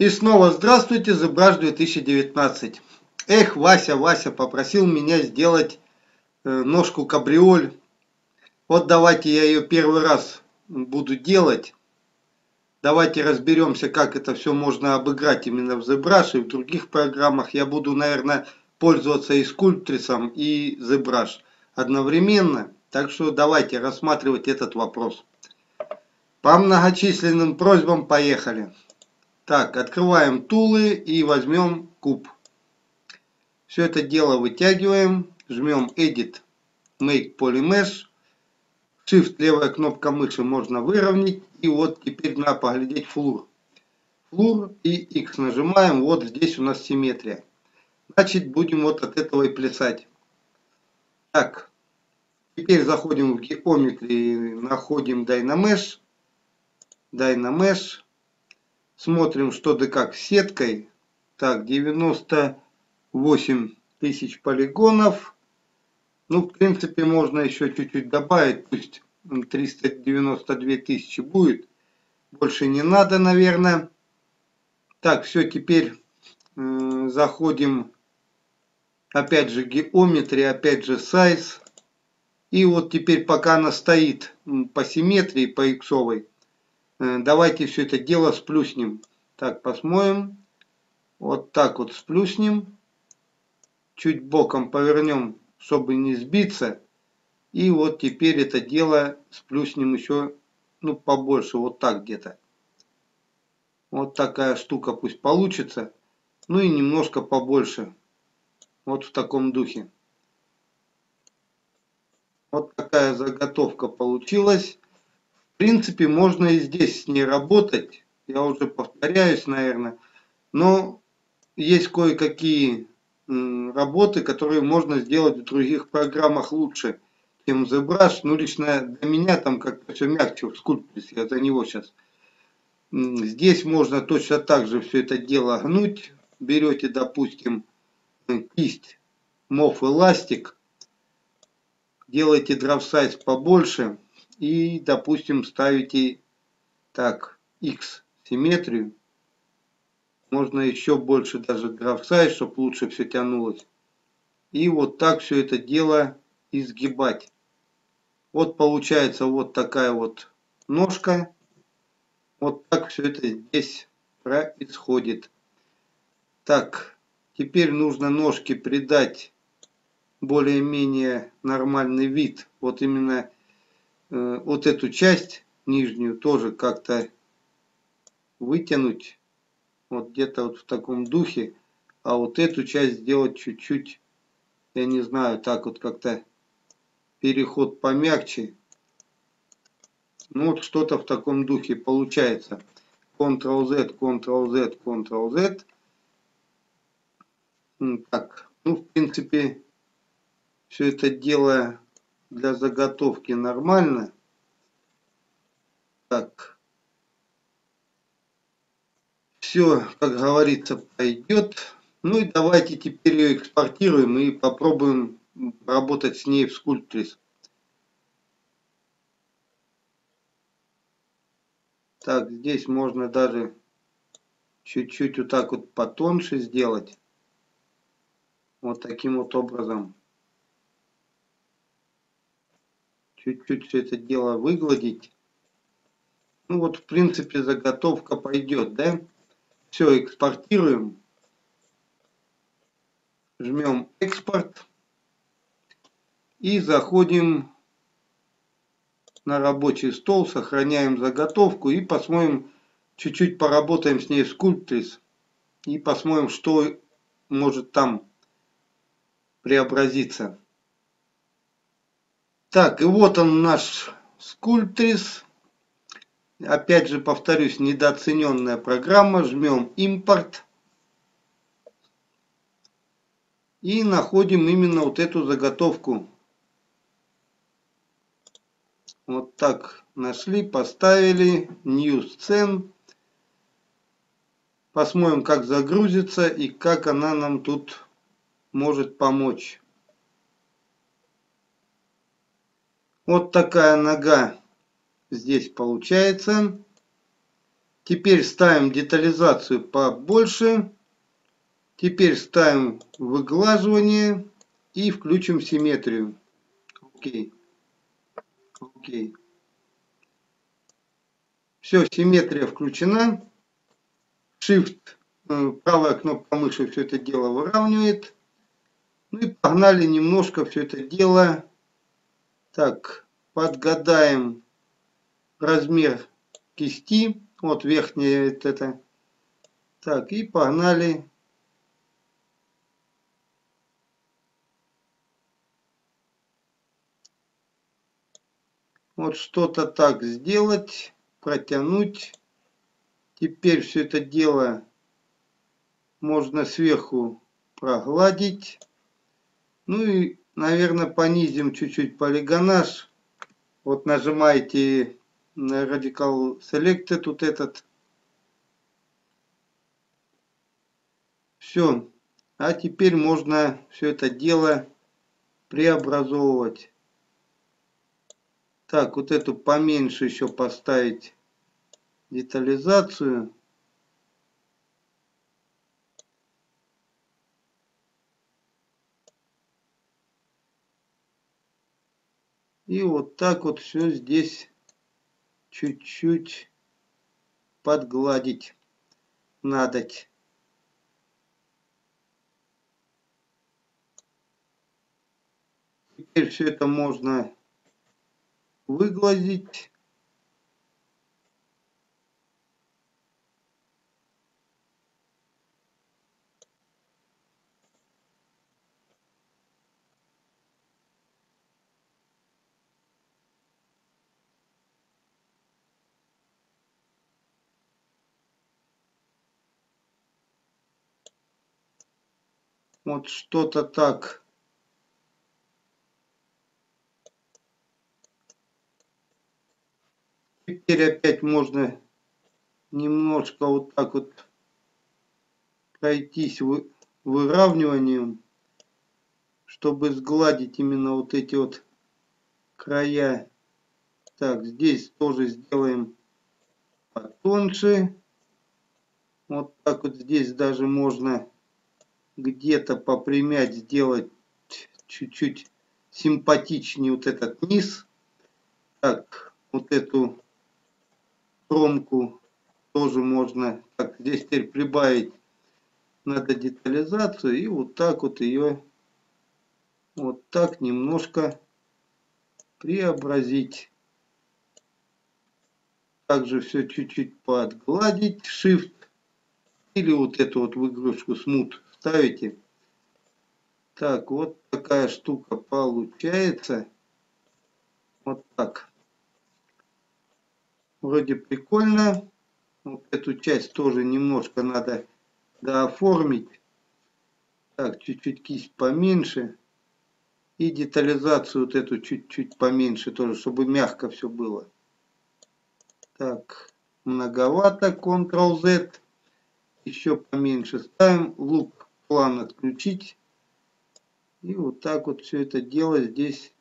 И снова здравствуйте, ZBrush 2019. Эх, Вася, Вася попросил меня сделать э, ножку кабриоль. Вот давайте я ее первый раз буду делать. Давайте разберемся, как это все можно обыграть именно в ZBrush и в других программах. Я буду, наверное, пользоваться и скульптрисом, и ZBrush одновременно. Так что давайте рассматривать этот вопрос. По многочисленным просьбам поехали. Так, открываем тулы и возьмем куб. Все это дело вытягиваем, жмем Edit, Make Polymesh. Shift, левая кнопка мыши можно выровнять. И вот теперь надо поглядеть флур. Флур и X нажимаем, вот здесь у нас симметрия. Значит, будем вот от этого и плясать. Так, теперь заходим в геометрии, находим Dynamesh. Dynamesh Смотрим, что да как сеткой. Так, 98 тысяч полигонов. Ну, в принципе, можно еще чуть-чуть добавить. Пусть 392 тысячи будет. Больше не надо, наверное. Так, все, теперь э, заходим. Опять же геометрия, опять же size. И вот теперь, пока она стоит по симметрии, по иксовой, давайте все это дело сплюснем. Так, посмотрим. Вот так вот сплюснем. Чуть боком повернем, чтобы не сбиться. И вот теперь это дело сплюснем еще, ну, побольше, вот так где-то. Вот такая штука пусть получится. Ну и немножко побольше. Вот в таком духе. Вот такая заготовка получилась принципе, можно и здесь не работать. Я уже повторяюсь, наверное. Но есть кое-какие работы, которые можно сделать в других программах лучше, чем ZBrush. Ну, лично для меня там как-то все мягче в Sculptris, я за него сейчас. Здесь можно точно так же все это дело гнуть. Берете, допустим, кисть Mov Elastic, делаете size побольше, и, допустим, ставите так, x симметрию. Можно еще больше даже граф size, чтобы лучше все тянулось. И вот так все это дело изгибать. Вот получается вот такая вот ножка. Вот так все это здесь происходит. Так, теперь нужно ножке придать более-менее нормальный вид. Вот именно вот эту часть нижнюю тоже как-то вытянуть вот где-то вот в таком духе, а вот эту часть сделать чуть-чуть, я не знаю, так вот как-то переход помягче. Ну вот что-то в таком духе получается. Ctrl-Z, Ctrl-Z, Ctrl-Z. Так, ну в принципе все это дело для заготовки нормально. Так. Все, как говорится, пойдет. Ну и давайте теперь ее экспортируем и попробуем работать с ней в Sculptris. Так, здесь можно даже чуть-чуть вот так вот потоньше сделать. Вот таким вот образом. Чуть-чуть все это дело выгладить. Ну вот, в принципе, заготовка пойдет, да? Все, экспортируем. Жмем экспорт. И заходим на рабочий стол, сохраняем заготовку и посмотрим, чуть-чуть поработаем с ней в Sculptris. И посмотрим, что может там преобразиться. Так, и вот он наш скульптрис. Опять же, повторюсь, недооцененная программа. Жмем импорт. И находим именно вот эту заготовку. Вот так нашли, поставили. New Scene. Посмотрим, как загрузится и как она нам тут может помочь. Вот такая нога здесь получается. Теперь ставим детализацию побольше. Теперь ставим выглаживание и включим симметрию. Окей. Окей. Все, симметрия включена. Shift, э, правая кнопка мыши все это дело выравнивает. Ну и погнали немножко все это дело. Так, подгадаем размер кисти. Вот верхняя вот это. Так, и погнали. Вот что-то так сделать, протянуть. Теперь все это дело можно сверху прогладить. Ну и, наверное, понизим чуть-чуть полигонаж. Вот нажимаете на Radical Selected, вот этот. Все. А теперь можно все это дело преобразовывать. Так, вот эту поменьше еще поставить детализацию. И вот так вот все здесь чуть-чуть подгладить надоть. Теперь все это можно выгладить. Вот что-то так. Теперь опять можно немножко вот так вот пройтись выравниванием, чтобы сгладить именно вот эти вот края. Так, здесь тоже сделаем потоньше. Вот так вот здесь даже можно где-то попрямять, сделать чуть-чуть симпатичнее вот этот низ. Так, вот эту кромку тоже можно, так, здесь теперь прибавить надо детализацию и вот так вот ее вот так немножко преобразить. Также все чуть-чуть подгладить, Shift или вот эту вот выгрузку Smooth ставите. Так, вот такая штука получается. Вот так. Вроде прикольно. Вот эту часть тоже немножко надо дооформить. Так, чуть-чуть кисть поменьше. И детализацию вот эту чуть-чуть поменьше тоже, чтобы мягко все было. Так, многовато. Ctrl-Z. Еще поменьше ставим. Луп план отключить. И вот так вот все это дело здесь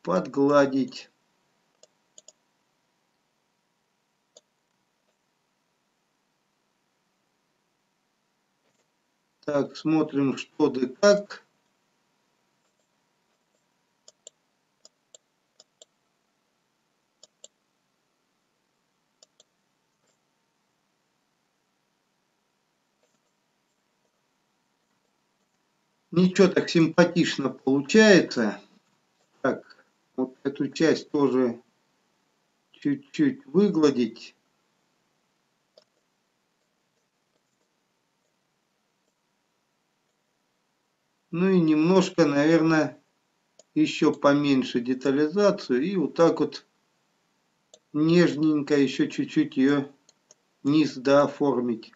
подгладить. Так, смотрим, что да как. Ничего так симпатично получается. Так, вот эту часть тоже чуть-чуть выгладить. Ну и немножко, наверное, еще поменьше детализацию. И вот так вот нежненько еще чуть-чуть ее низ дооформить.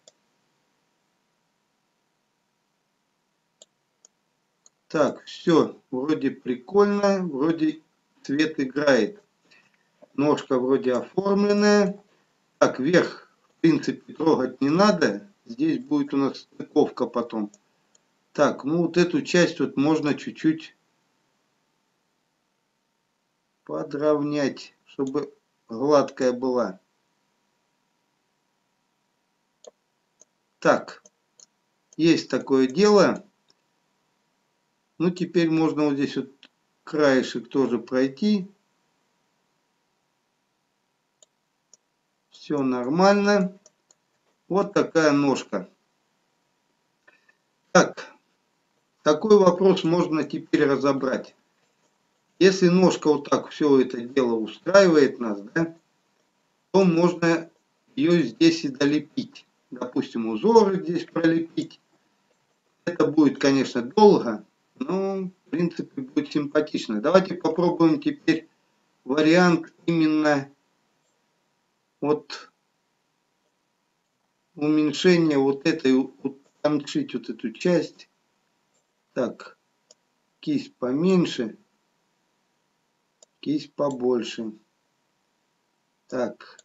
Так, все, вроде прикольно, вроде цвет играет. Ножка вроде оформленная. Так, вверх, в принципе, трогать не надо. Здесь будет у нас стыковка потом. Так, ну вот эту часть вот можно чуть-чуть подровнять, чтобы гладкая была. Так, есть такое дело. Ну, теперь можно вот здесь вот краешек тоже пройти. Все нормально. Вот такая ножка. Так, такой вопрос можно теперь разобрать. Если ножка вот так все это дело устраивает нас, да, то можно ее здесь и долепить. Допустим, узоры здесь пролепить. Это будет, конечно, долго, но, в принципе, будет симпатично. Давайте попробуем теперь вариант именно вот уменьшения вот этой, утоншить вот эту часть. Так, кисть поменьше, кисть побольше. Так,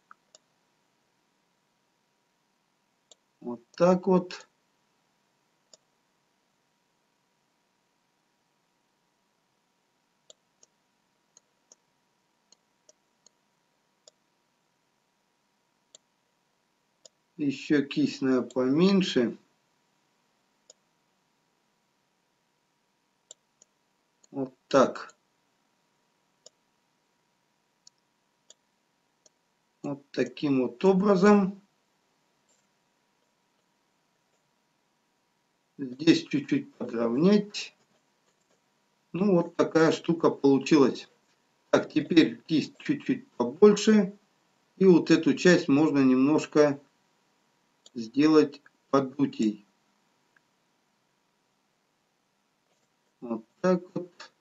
вот так вот. Еще кистная поменьше. Вот так. Вот таким вот образом. Здесь чуть-чуть подровнять. Ну, вот такая штука получилась. Так, теперь кисть чуть-чуть побольше. И вот эту часть можно немножко сделать поддутий. Вот так вот.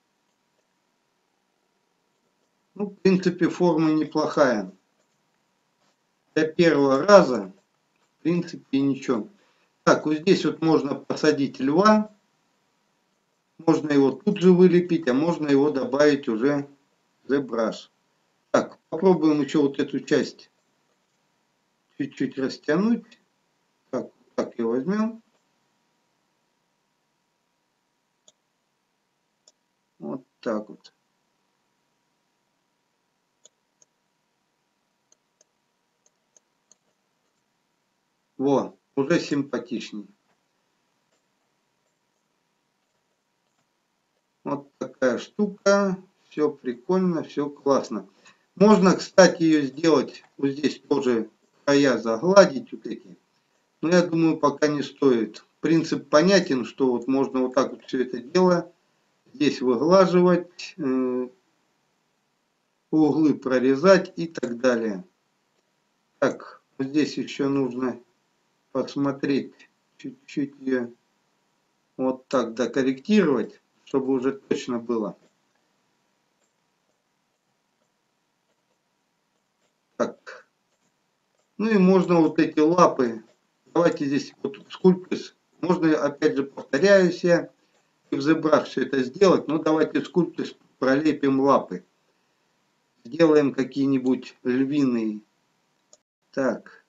Ну, в принципе, форма неплохая. Для первого раза, в принципе, ничего. Так, вот здесь вот можно посадить льва. Можно его тут же вылепить, а можно его добавить уже в ZBrush. Так, попробуем еще вот эту часть чуть-чуть растянуть. Так, ее возьмем. Вот так вот. Во, уже симпатичней. Вот такая штука. Все прикольно, все классно. Можно, кстати, ее сделать вот здесь тоже края загладить вот эти. Но я думаю, пока не стоит. Принцип понятен, что вот можно вот так вот все это дело здесь выглаживать, э, углы прорезать и так далее. Так, здесь еще нужно посмотреть, чуть-чуть ее вот так докорректировать, чтобы уже точно было. Так. Ну и можно вот эти лапы давайте здесь вот скульптус. Можно, опять же, повторяюсь я, и в ZBrush все это сделать, но давайте скульптус пролепим лапы. Сделаем какие-нибудь львиные. Так.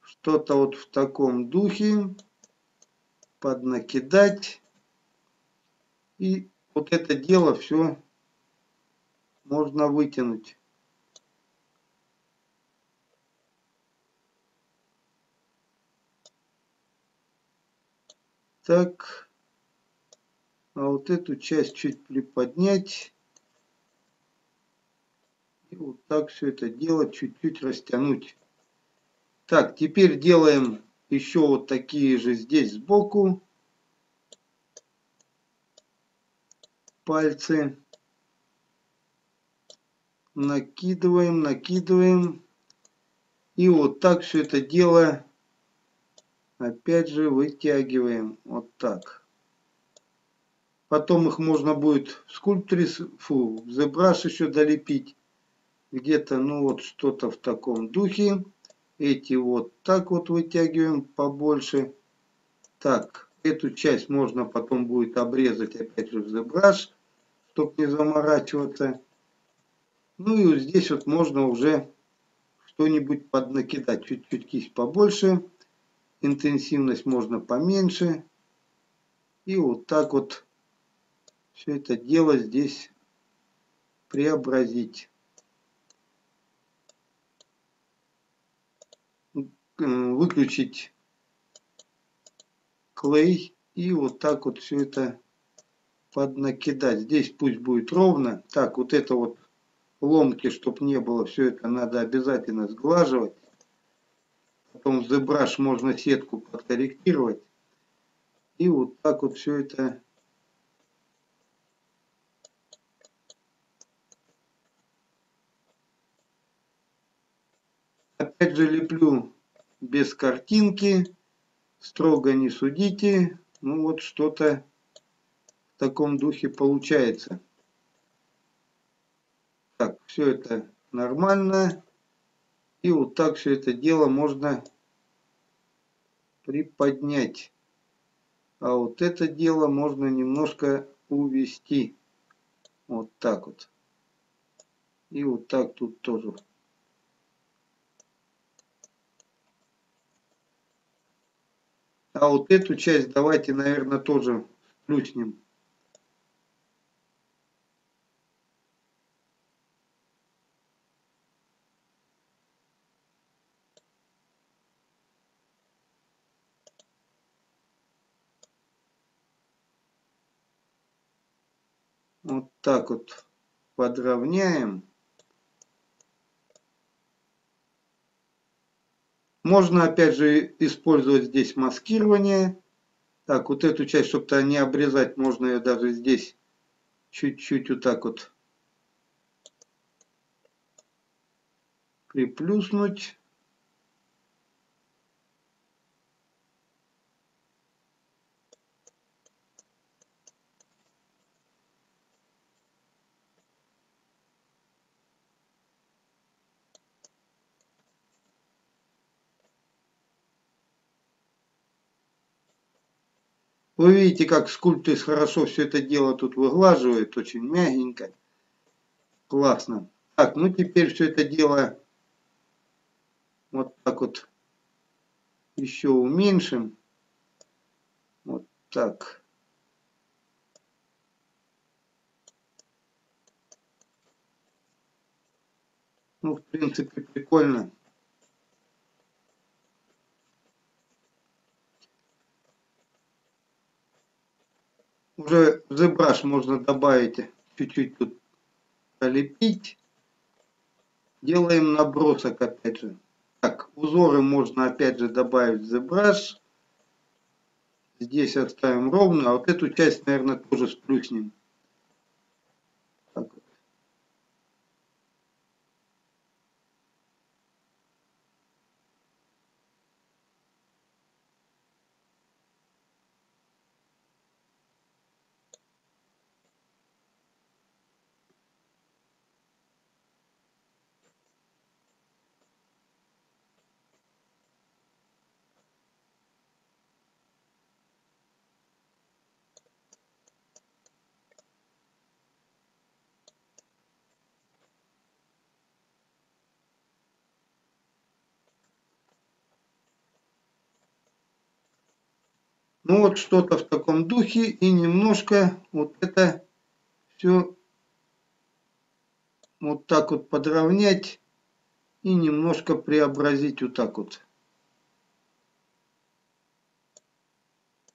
Что-то вот в таком духе. Поднакидать. И вот это дело все можно вытянуть. Так. А вот эту часть чуть приподнять. И вот так все это дело чуть-чуть растянуть. Так, теперь делаем еще вот такие же здесь сбоку. Пальцы. Накидываем, накидываем. И вот так все это дело Опять же вытягиваем вот так. Потом их можно будет в скульпторе, фу, в ZBrush еще долепить. Где-то, ну вот, что-то в таком духе. Эти вот так вот вытягиваем побольше. Так, эту часть можно потом будет обрезать опять же в ZBrush, чтобы не заморачиваться. Ну и вот здесь вот можно уже что-нибудь поднакидать. Чуть-чуть кисть побольше интенсивность можно поменьше. И вот так вот все это дело здесь преобразить. выключить клей и вот так вот все это поднакидать. Здесь пусть будет ровно. Так, вот это вот ломки, чтобы не было, все это надо обязательно сглаживать. Потом в ZBrush можно сетку подкорректировать. И вот так вот все это Опять же леплю без картинки, строго не судите. Ну вот что-то в таком духе получается. Так, все это нормально. И вот так все это дело можно приподнять. А вот это дело можно немножко увести. Вот так вот. И вот так тут тоже. А вот эту часть давайте, наверное, тоже плюснем. Вот так вот подровняем. Можно опять же использовать здесь маскирование. Так, вот эту часть, чтобы-то не обрезать, можно ее даже здесь чуть-чуть вот так вот приплюснуть. Вы видите, как скульптор хорошо все это дело тут выглаживает, очень мягенько. Классно. Так, ну теперь все это дело вот так вот еще уменьшим. Вот так. Ну, в принципе, прикольно. Уже в можно добавить чуть-чуть тут полепить. Делаем набросок опять же. Так, узоры можно опять же добавить в. Здесь оставим ровно, а вот эту часть, наверное, тоже сплюснем. Ну вот что-то в таком духе и немножко вот это все вот так вот подровнять и немножко преобразить вот так вот.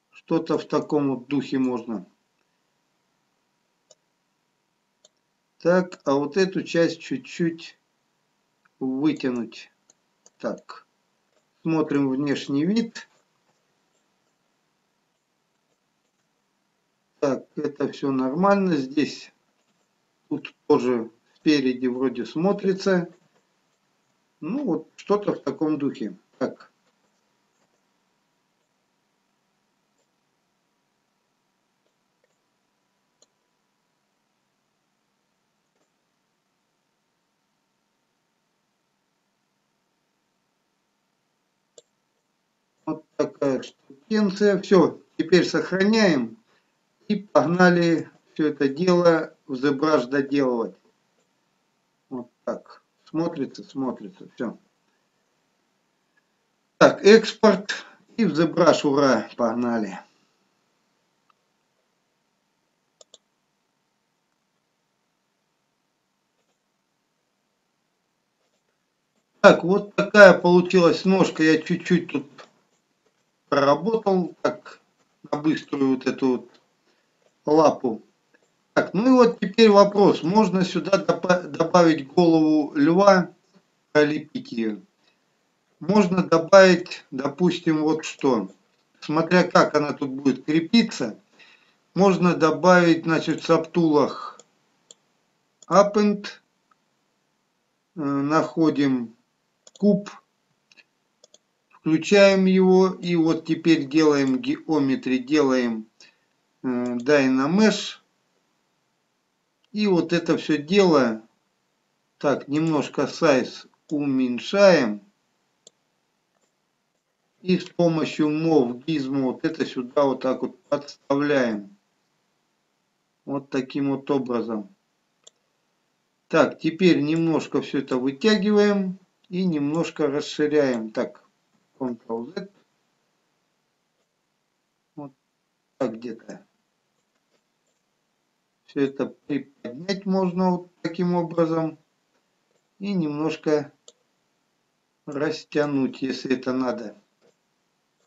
Что-то в таком вот духе можно. Так, а вот эту часть чуть-чуть вытянуть. Так, смотрим внешний вид. Так, это все нормально. Здесь тут тоже спереди вроде смотрится. Ну вот что-то в таком духе. Так. Вот такая штукенция. Все, теперь сохраняем. И погнали все это дело в ZBrush доделывать. Вот так. Смотрится, смотрится, все. Так, экспорт. И в ZBrush, ура, погнали. Так, вот такая получилась ножка. Я чуть-чуть тут проработал, так, на быструю вот эту вот лапу. Так, ну и вот теперь вопрос. Можно сюда добавить голову льва, пролепить ее. Можно добавить, допустим, вот что. Смотря как она тут будет крепиться, можно добавить, значит, в саптулах append, э, находим куб, включаем его и вот теперь делаем геометри, делаем Dynamesh. И вот это все дело, так, немножко size уменьшаем. И с помощью mov gizmo вот это сюда вот так вот подставляем. Вот таким вот образом. Так, теперь немножко все это вытягиваем и немножко расширяем. Так, Ctrl-Z. Вот так где-то. Все это приподнять можно вот таким образом. И немножко растянуть, если это надо.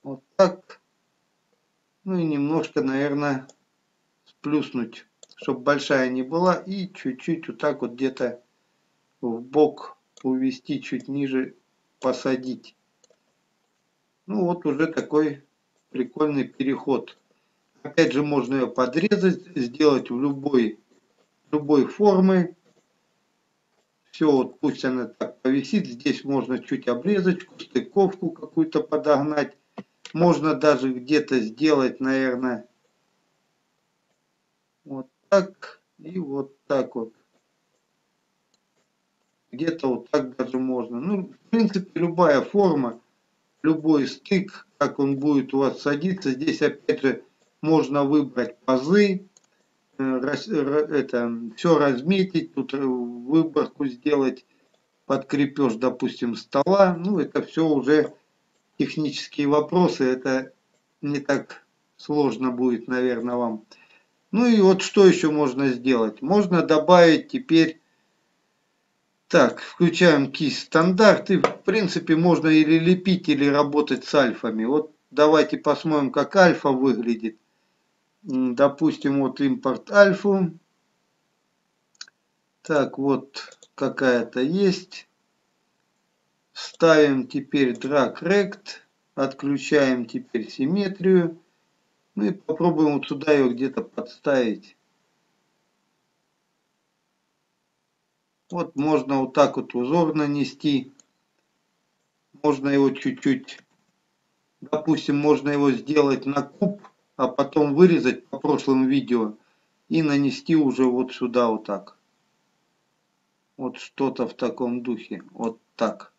Вот так. Ну и немножко, наверное, сплюснуть, чтобы большая не была. И чуть-чуть вот так вот где-то в бок увести, чуть ниже посадить. Ну вот уже такой прикольный переход. Опять же можно ее подрезать, сделать в любой, любой формы. Все, вот пусть она так повисит. Здесь можно чуть обрезать, стыковку какую-то подогнать. Можно даже где-то сделать, наверное, вот так и вот так вот. Где-то вот так даже можно. Ну, в принципе, любая форма, любой стык, как он будет у вас садиться. Здесь, опять же, можно выбрать пазы, э, это, все разметить, тут выборку сделать под крепеж, допустим, стола. Ну, это все уже технические вопросы, это не так сложно будет, наверное, вам. Ну и вот что еще можно сделать? Можно добавить теперь, так, включаем кисть стандарт, и в принципе можно или лепить, или работать с альфами. Вот давайте посмотрим, как альфа выглядит. Допустим, вот импорт альфу. Так, вот какая-то есть. Ставим теперь drag rect, отключаем теперь симметрию. Ну и попробуем вот сюда ее где-то подставить. Вот можно вот так вот узор нанести. Можно его чуть-чуть, допустим, можно его сделать на куб, а потом вырезать по прошлым видео и нанести уже вот сюда вот так. Вот что-то в таком духе. Вот так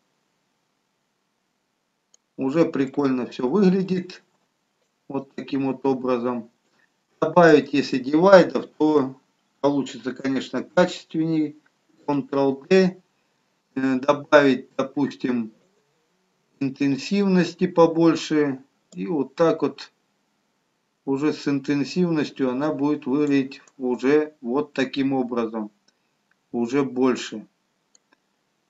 уже прикольно все выглядит. Вот таким вот образом. Добавить, если дивайдов, то получится, конечно, качественнее. Ctrl-D. Э, добавить, допустим, интенсивности побольше. И вот так вот уже с интенсивностью она будет выглядеть уже вот таким образом. Уже больше.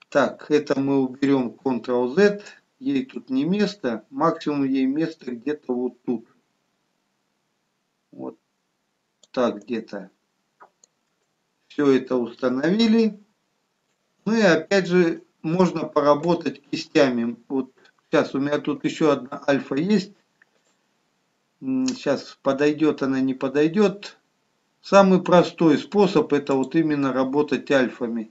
Так, это мы уберем Ctrl-Z ей тут не место, максимум ей место где-то вот тут. Вот так где-то. Все это установили. Ну и опять же можно поработать кистями. Вот сейчас у меня тут еще одна альфа есть. Сейчас подойдет она, не подойдет. Самый простой способ это вот именно работать альфами.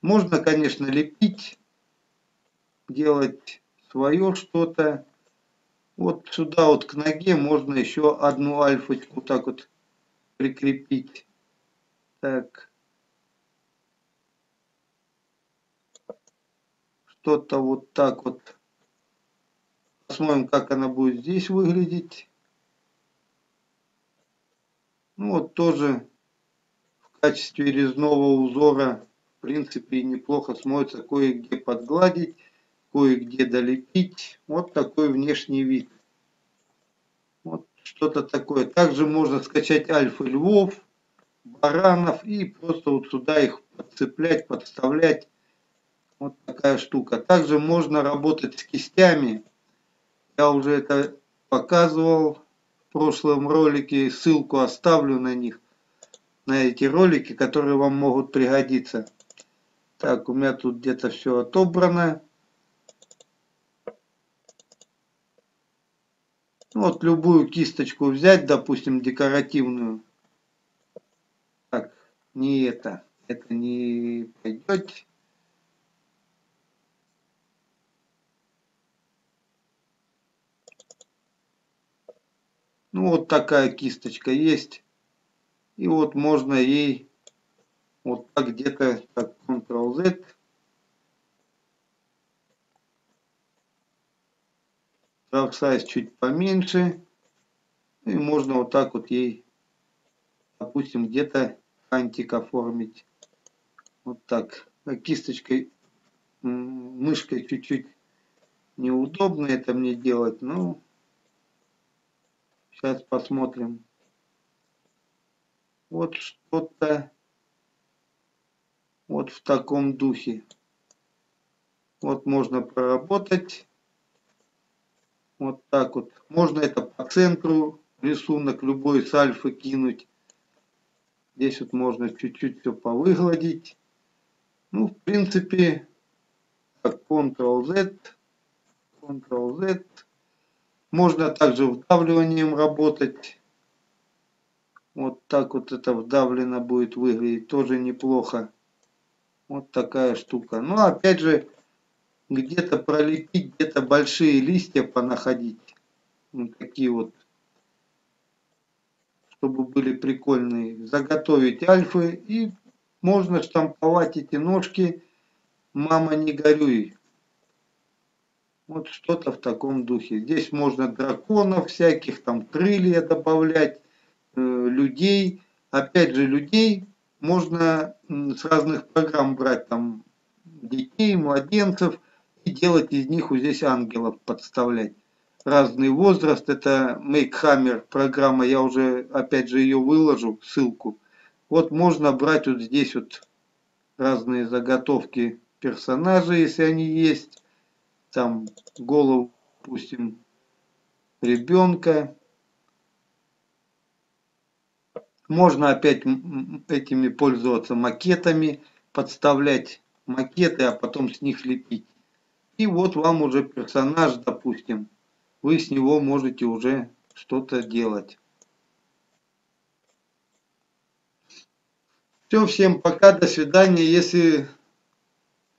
Можно, конечно, лепить делать свое что-то. Вот сюда вот к ноге можно еще одну альфочку так вот прикрепить. Так. Что-то вот так вот. Посмотрим, как она будет здесь выглядеть. Ну вот тоже в качестве резного узора, в принципе, неплохо смотрится кое-где подгладить кое-где долепить. Вот такой внешний вид. Вот что-то такое. Также можно скачать альфа львов, баранов и просто вот сюда их подцеплять, подставлять. Вот такая штука. Также можно работать с кистями. Я уже это показывал в прошлом ролике. Ссылку оставлю на них. На эти ролики, которые вам могут пригодиться. Так, у меня тут где-то все отобрано. Вот любую кисточку взять, допустим, декоративную. Так, не это. Это не пойдет. Ну вот такая кисточка есть. И вот можно ей вот так где-то так Ctrl-Z. Dark size чуть поменьше. И можно вот так вот ей, допустим, где-то антик оформить. Вот так. А кисточкой, мышкой чуть-чуть неудобно это мне делать, но Сейчас посмотрим. Вот что-то вот в таком духе. Вот можно проработать. Вот так вот. Можно это по центру рисунок любой с альфы кинуть. Здесь вот можно чуть-чуть все повыгладить. Ну, в принципе, Ctrl-Z, Ctrl-Z. Можно также вдавливанием работать. Вот так вот это вдавлено будет выглядеть. Тоже неплохо. Вот такая штука. Ну, опять же, где-то пролепить, где-то большие листья понаходить. Вот такие вот. Чтобы были прикольные. Заготовить альфы. И можно штамповать эти ножки. Мама, не горюй. Вот что-то в таком духе. Здесь можно драконов всяких, там крылья добавлять, э, людей. Опять же, людей можно с разных программ брать, там детей, младенцев, и делать из них вот здесь ангелов подставлять. Разный возраст, это Make Hammer программа, я уже, опять же, ее выложу, ссылку. Вот можно брать вот здесь вот разные заготовки персонажей, если они есть там голову, допустим, ребенка. Можно опять этими пользоваться макетами, подставлять макеты, а потом с них лепить. И вот вам уже персонаж, допустим, вы с него можете уже что-то делать. Все, всем пока, до свидания. Если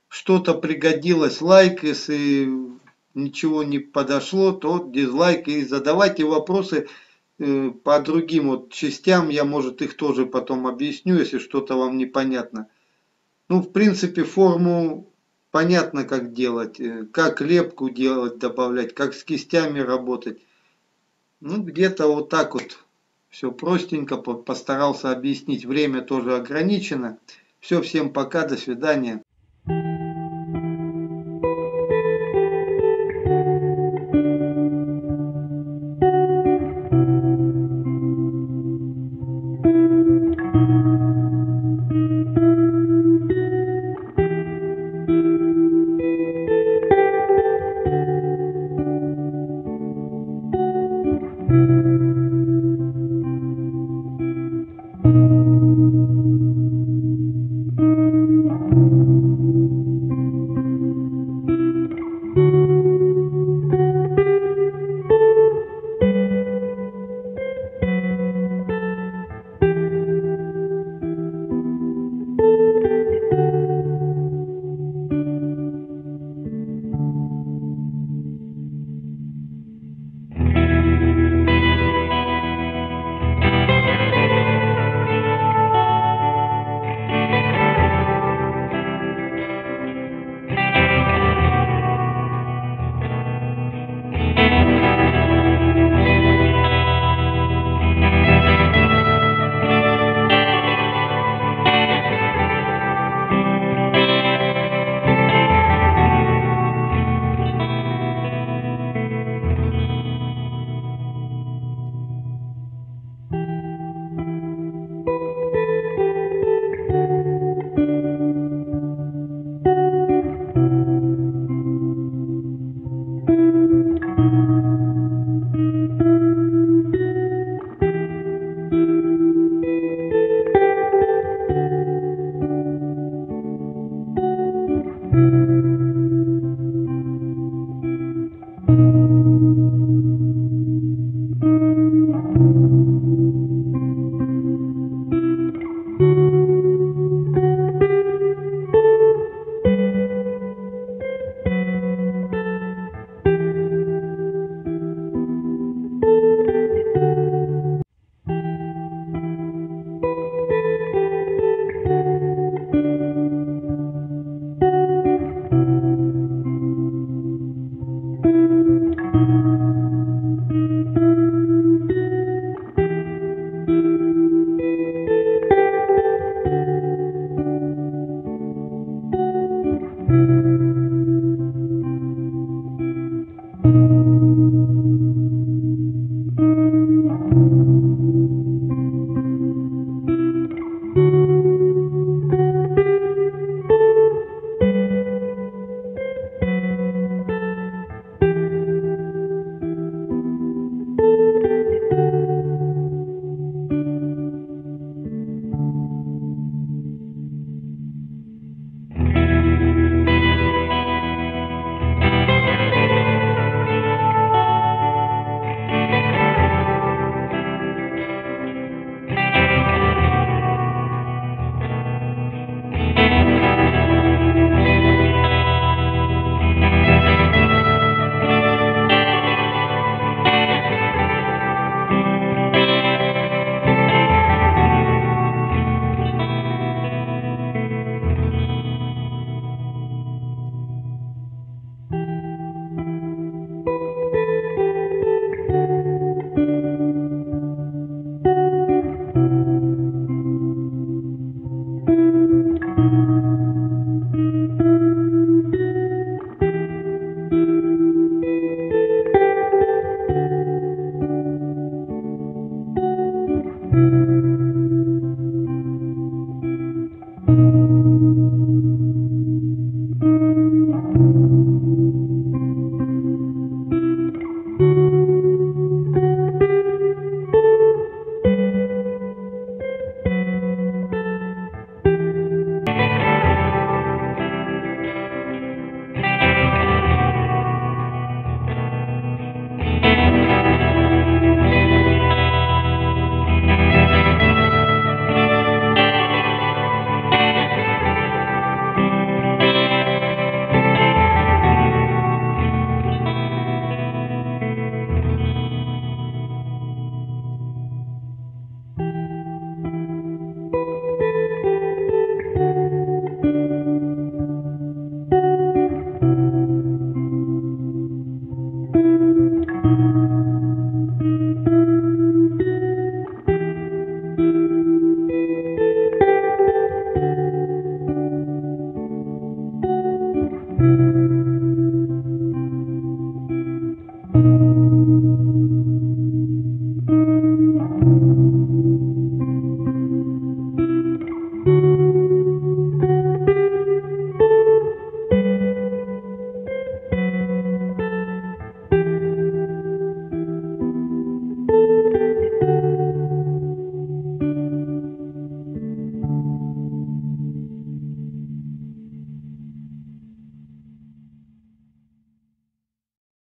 что-то пригодилось, лайк, если ничего не подошло, то дизлайк и задавайте вопросы э, по другим вот частям, я может их тоже потом объясню, если что-то вам непонятно. Ну, в принципе, форму понятно, как делать, э, как лепку делать, добавлять, как с кистями работать. Ну, где-то вот так вот все простенько постарался объяснить. Время тоже ограничено. Все, всем пока, до свидания.